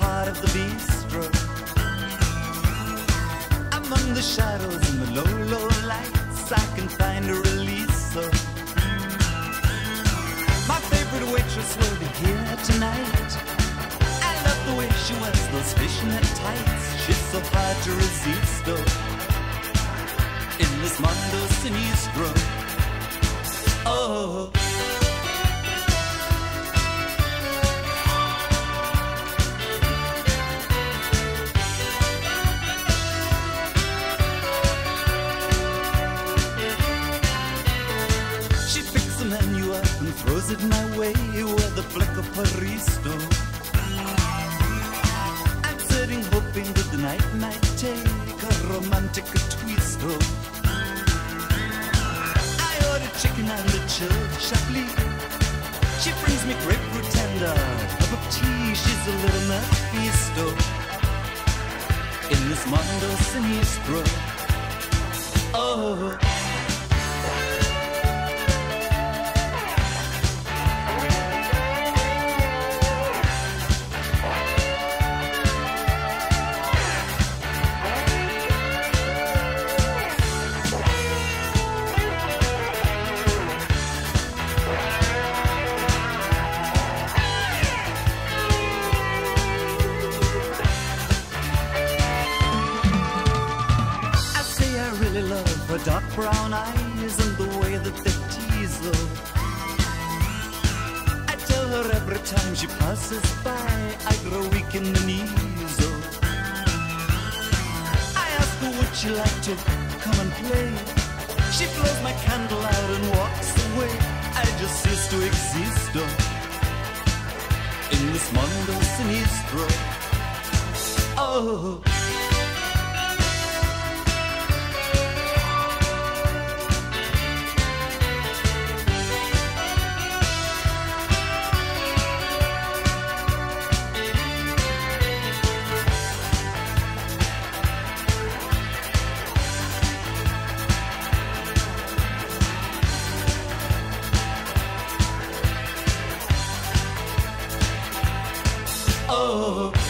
heart of the bistro. Among the shadows and the low, low lights, I can find a release. So my favorite waitress will be here tonight. I love the way she wears those fishnet tights. She's so hard to resist, though. In this mondo sinistro. The menu up and throws it my way with a fleck of Paristo. I'm sitting hoping that the night might take a romantic twist. I ordered chicken and a chilled chablis. She brings me grapefruit tender, cup of tea. She's a little Mephisto in this mondo sinistro. Oh. Dark brown eyes and the way that they tease her. I tell her every time she passes by, I grow weak in the knees. Oh. I ask her would she like to come and play. She blows my candle out and walks away. I just cease to exist. In this mondo sinistro. Oh. Oh.